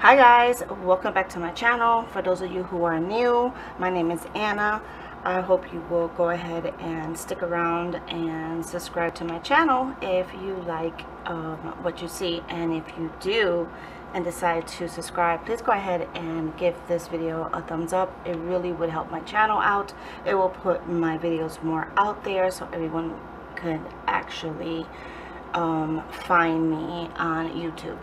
Hi guys, welcome back to my channel. For those of you who are new, my name is Ana. I hope you will go ahead and stick around and subscribe to my channel if you like um, what you see. And if you do and decide to subscribe, please go ahead and give this video a thumbs up. It really would help my channel out. It will put my videos more out there so everyone could actually um, find me on YouTube.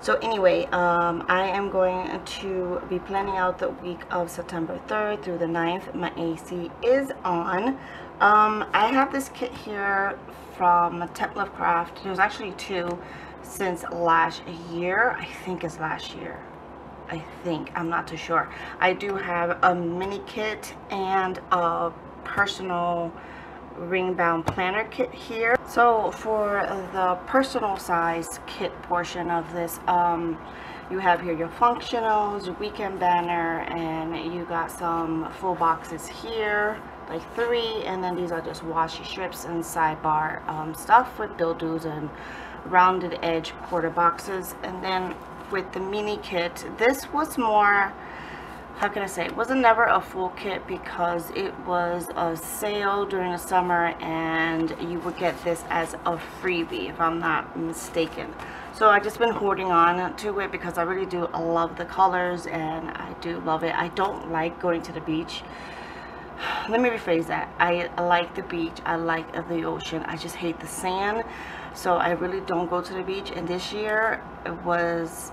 So anyway, um, I am going to be planning out the week of September 3rd through the 9th. My AC is on. Um, I have this kit here from Temp Loves Crafts. There's actually two since last year. I think it's last year. I think. I'm not too sure. I do have a mini kit and a personal ring bound planner kit here. So for the personal size kit portion of this um, you have here your functionals your weekend banner and you got some full boxes here like three and then these are just washi strips and sidebar um, stuff with bill dues and rounded edge quarter boxes. And then with the mini kit this was more how can I say, it wasn't never a full kit because it was a sale during the summer and you would get this as a freebie if I'm not mistaken. So I've just been holding on to it because I really do love the colors and I do love it. I don't like going to the beach. Let me rephrase that. I like the beach. I like the ocean. I just hate the sand. So I really don't go to the beach. And this year it was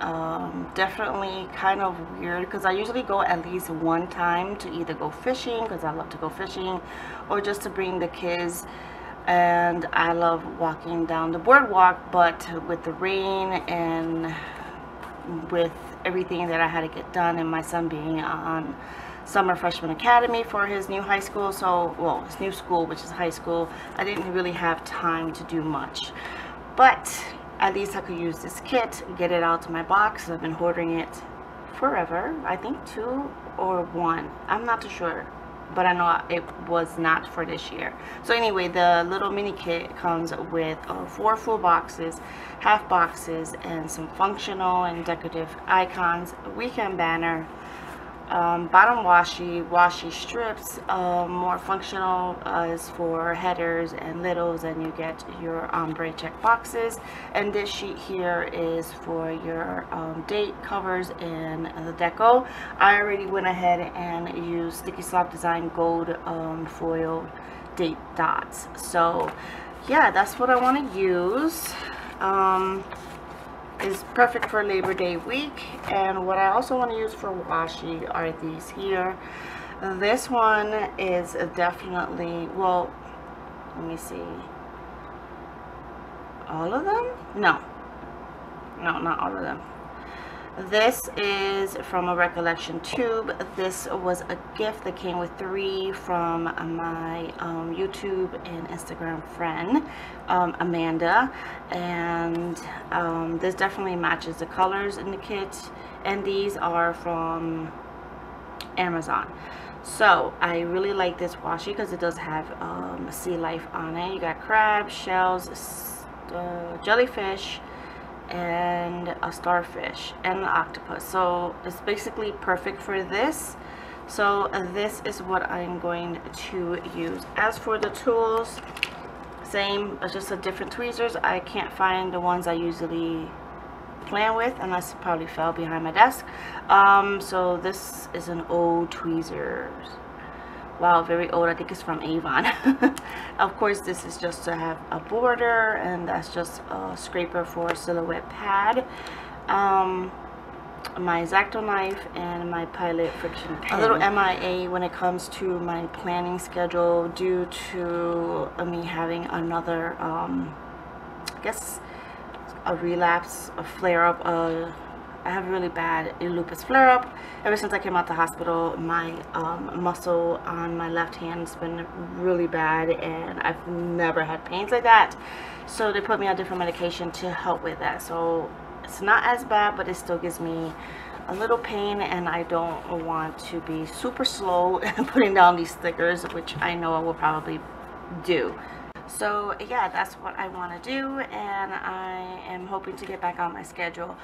um, definitely kind of weird because I usually go at least one time to either go fishing because I love to go fishing or just to bring the kids. And I love walking down the boardwalk but with the rain and with everything that I had to get done and my son being on summer freshman academy for his new high school so well his new school which is high school I didn't really have time to do much. But at least I could use this kit, get it out of my box. I've been hoarding it forever. I think two or one. I'm not too sure. But I know it was not for this year. So anyway, the little mini kit comes with uh, four full boxes, half boxes, and some functional and decorative icons, weekend banner, um, bottom washi, washi strips, um, more functional uh, is for headers and littles and you get your ombre check boxes and this sheet here is for your um, date covers and the deco. I already went ahead and used Sticky Sloth Design Gold um, foil date dots. So yeah, that's what I want to use. Um, is perfect for Labor Day week. And what I also want to use for washi are these here. This one is definitely well let me see. All of them? No. No not all of them this is from a recollection tube. This was a gift that came with three from my um, youtube and instagram friend um, amanda. And um, this definitely matches the colors in the kit. And these are from amazon. So i really like this washi because it does have um, sea life on it. You got crabs shells uh, jellyfish and a starfish and an octopus. So it's basically perfect for this. So this is what I'm going to use. As for the tools same it's just a different tweezers. I can't find the ones I usually plan with unless it probably fell behind my desk. Um, so this is an old tweezers wow very old. I think it's from Avon. Of course this is just to have a border and that's just a scraper for a silhouette pad. Um, my X-Acto knife and my Pilot friction pen. A little MIA when it comes to my planning schedule due to uh, me having another, um, I guess, a relapse, a flare-up, uh, I have really bad lupus flare-up. Ever since I came out the hospital, my um, muscle on my left hand has been really bad and I've never had pains like that. So they put me on different medication to help with that. So it's not as bad, but it still gives me a little pain and I don't want to be super slow putting down these stickers, which I know I will probably do. So yeah, that's what I want to do and I am hoping to get back on my schedule.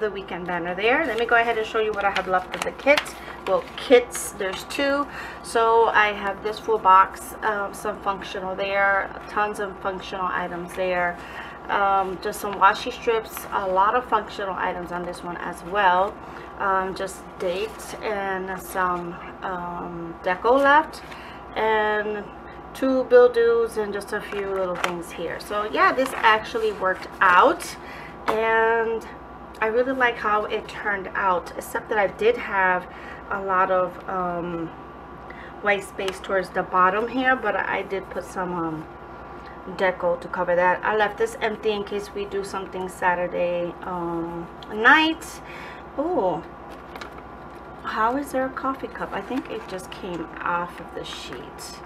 The weekend banner there. Let me go ahead and show you what I have left of the kit well kits there's two. So I have this full box um, some functional there tons of functional items there. Um, just some washi strips a lot of functional items on this one as well. Um, just dates and some um, deco left and two bill dues and just a few little things here. So yeah this actually worked out. And I really like how it turned out except that I did have a lot of um, white space towards the bottom here but I did put some um, deco to cover that. I left this empty in case we do something Saturday um, night. Oh how is there a coffee cup? I think it just came off of the sheet.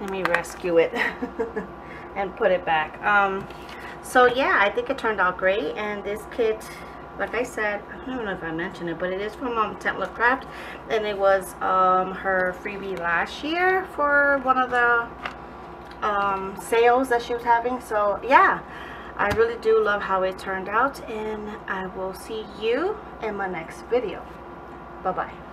Let me rescue it and put it back. Um so yeah i think it turned out great and this kit like i said i don't know if i mentioned it but it is from um Temp Loves Crafts and it was um her freebie last year for one of the um sales that she was having. So yeah i really do love how it turned out and i will see you in my next video. Bye bye